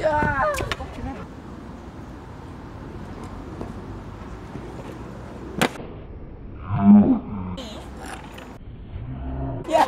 야! 야!